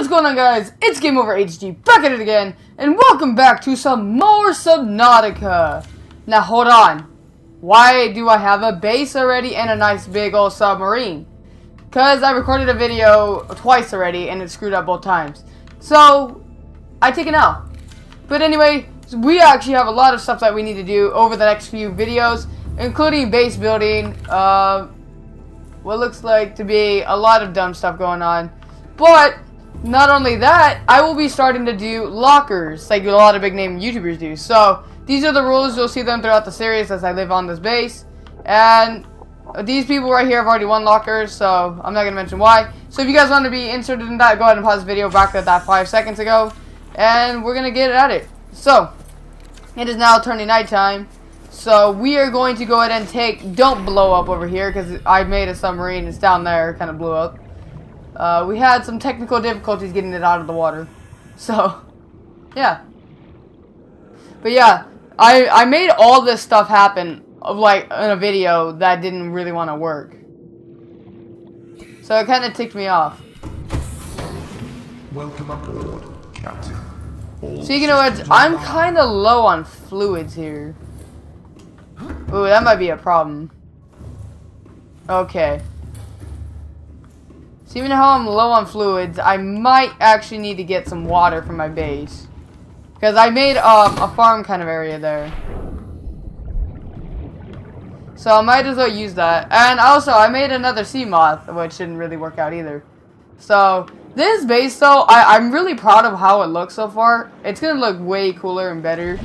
what's going on guys? It's Game Over HD back at it again, and welcome back to some more Subnautica. Now hold on, why do I have a base already and a nice big old submarine? Because I recorded a video twice already and it screwed up both times. So, I take it out. But anyway, we actually have a lot of stuff that we need to do over the next few videos, including base building, uh, what looks like to be a lot of dumb stuff going on. But not only that, I will be starting to do lockers, like a lot of big name YouTubers do. So, these are the rules. You'll see them throughout the series as I live on this base. And these people right here have already won lockers, so I'm not going to mention why. So if you guys want to be inserted in that, go ahead and pause the video back at that five seconds ago. And we're going to get at it. So, it is now turning nighttime. So we are going to go ahead and take, don't blow up over here because I made a submarine, it's down there, kind of blew up. Uh, we had some technical difficulties getting it out of the water. So, yeah. But yeah, I, I made all this stuff happen, of like, in a video that didn't really want to work. So it kind of ticked me off. Welcome aboard, Captain. All So you know what, I'm kind of low on fluids here. Ooh, that might be a problem. Okay. So even though I'm low on fluids, I might actually need to get some water from my base. Because I made um, a farm kind of area there. So I might as well use that. And also, I made another Seamoth, which didn't really work out either. So, this base though, I, I'm really proud of how it looks so far. It's going to look way cooler and better.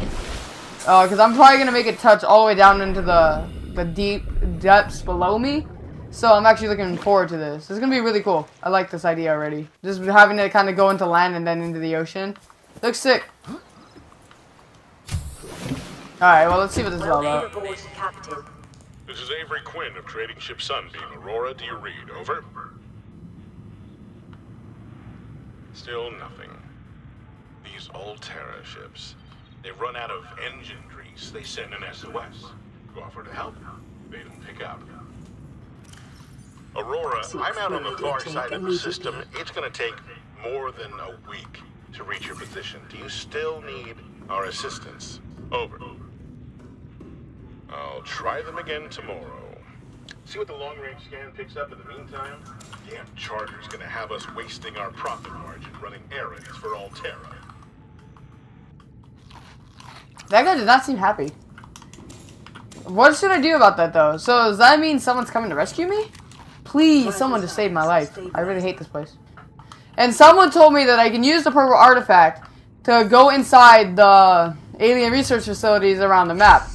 Because I'm probably going to make it touch all the way down into the, the deep depths below me. So I'm actually looking forward to this. It's going to be really cool. I like this idea already. Just having it kind of go into land and then into the ocean. Looks sick. Alright, well let's see what this is all Welcome about. This is Avery Quinn of Trading Ship Sunbeam. Aurora, do you read? Over. Still nothing. These Alterra ships. They've run out of engine grease. They send an SOS. You offer to help. They don't pick up. Aurora, I'm out on the far side of the system. It's gonna take more than a week to reach your position. Do you still need our assistance? Over. I'll try them again tomorrow. See what the long range scan picks up in the meantime? Damn charter's gonna have us wasting our profit margin running errands for Alterra. That guy did not seem happy. What should I do about that though? So does that mean someone's coming to rescue me? Please, someone to save my life. I really hate this place. And someone told me that I can use the purple artifact to go inside the alien research facilities around the map.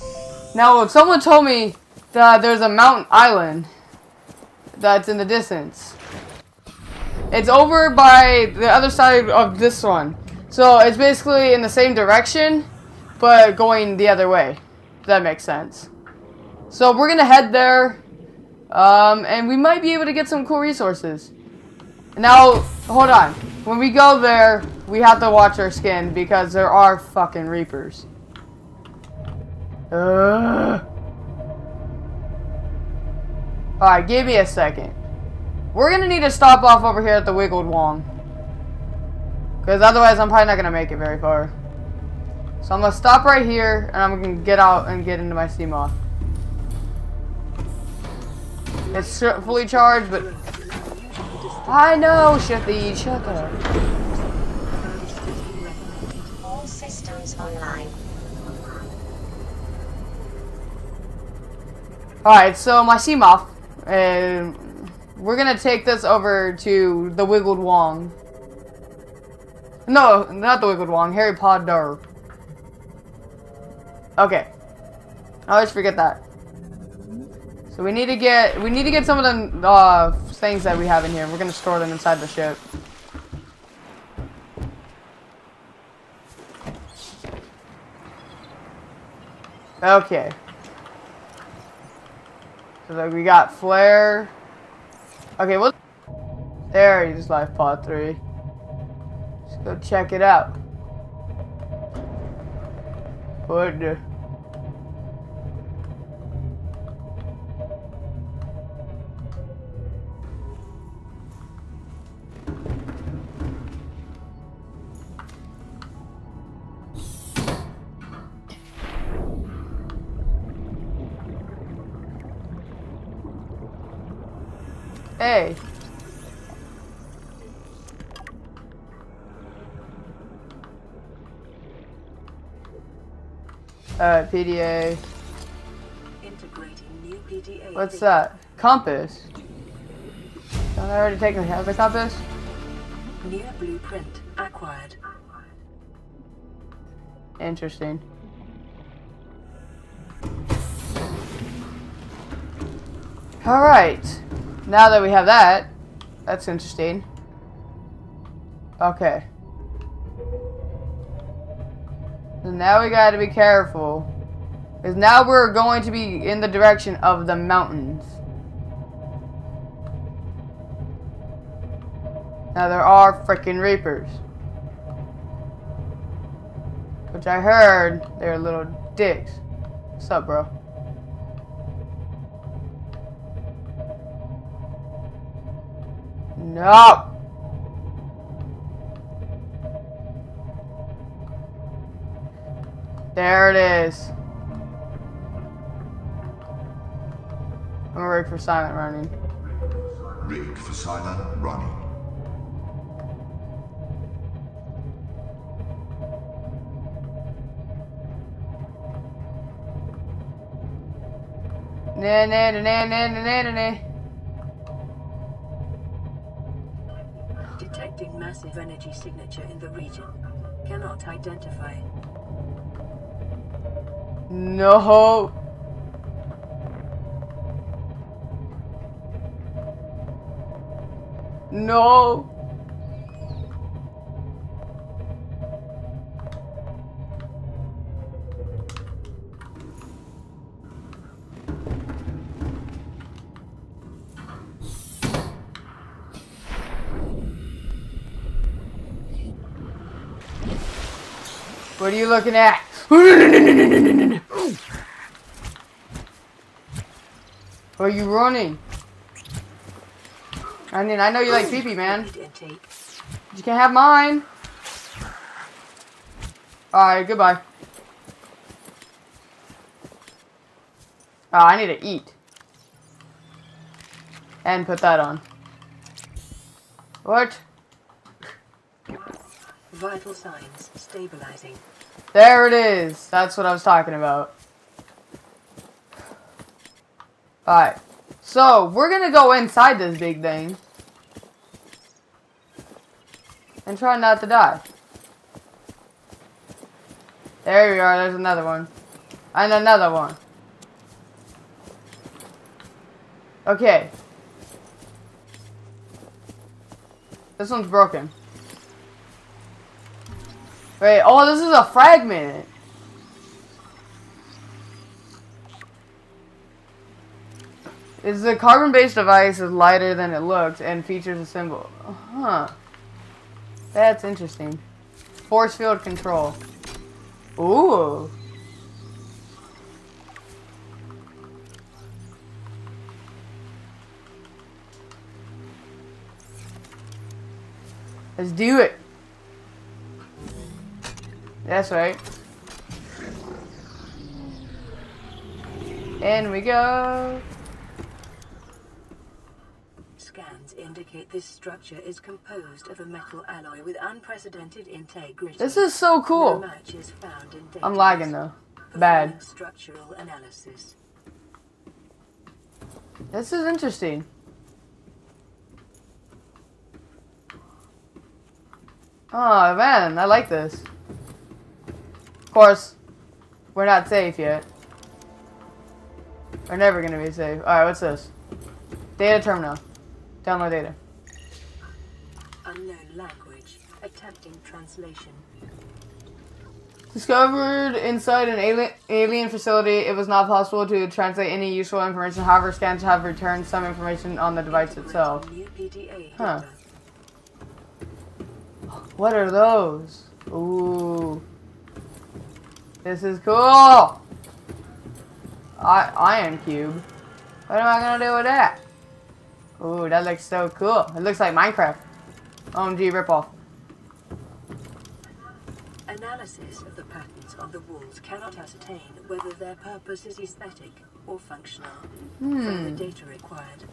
Now, if someone told me that there's a mountain island that's in the distance. It's over by the other side of this one. So it's basically in the same direction, but going the other way. If that makes sense. So we're gonna head there, um, and we might be able to get some cool resources. Now, hold on. When we go there, we have to watch our skin because there are fucking reapers. Ugh. Alright, give me a second. We're gonna need to stop off over here at the Wiggled Wong. Because otherwise I'm probably not gonna make it very far. So I'm gonna stop right here and I'm gonna get out and get into my Seamoth. It's fully charged, but I know, Shithy, shut up. All systems online. Alright, so my Seamoth, and um, we're gonna take this over to the Wiggled Wong. No, not the Wiggled Wong, Harry Potter. Okay. I always forget that. So we need to get we need to get some of the uh, things that we have in here. We're gonna store them inside the ship. Okay. So like we got flare. Okay, what? There he is life pod three. Let's go check it out. What the? Hey. Alright, PDA. Integrating new PDA. What's that? Compass. Don't I already take a have the compass? New blueprint acquired. Interesting. Alright. Now that we have that, that's interesting. Okay. So now we gotta be careful. Because now we're going to be in the direction of the mountains. Now there are freaking reapers. Which I heard they're little dicks. What's up, bro? No! There it is. I'm gonna wait for silent running. Rigged for silent running. Na na na na na na na Detecting massive energy signature in the region. Cannot identify. No. No. What are you looking at? Where are you running? I mean, I know you like pee-pee, man. You can't have mine. Alright, goodbye. Oh, I need to eat. And put that on. What? Vital signs stabilizing. There it is. That's what I was talking about. Alright. So, we're gonna go inside this big thing. And try not to die. There we are. There's another one. And another one. Okay. This one's broken. Wait, oh, this is a fragment. Is the carbon-based device is lighter than it looks and features a symbol. Huh. That's interesting. Force field control. Ooh. Let's do it. That's right. In we go. Scans indicate this structure is composed of a metal alloy with unprecedented integrity. This is so No cool. match is found in I'm lagging though. Bad. Structural analysis. This is interesting. Oh man, I like this. Of course, we're not safe yet. We're never gonna be safe. Alright, what's this? Data terminal. Download data. Unknown language. Attempting translation. Discovered inside an alien, alien facility, it was not possible to translate any useful information. However, scans have returned some information on the device itself. Huh. What are those? Ooh. This is cool. I ion cube. What am I gonna do with that? Ooh, that looks so cool. It looks like Minecraft. OMG ripoff. Analysis of the patterns on the walls cannot ascertain whether their purpose is aesthetic or functional. Hmm. Further data required.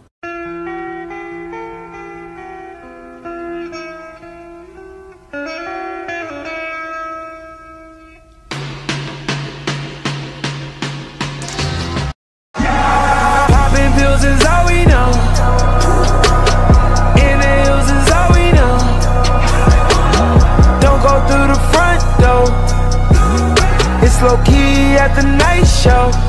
Low key at the night show.